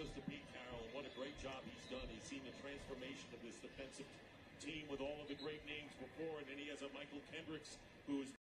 Just to Pete Carroll, and what a great job he's done. He's seen the transformation of this defensive team with all of the great names before, and then he has a Mychal Kendricks who is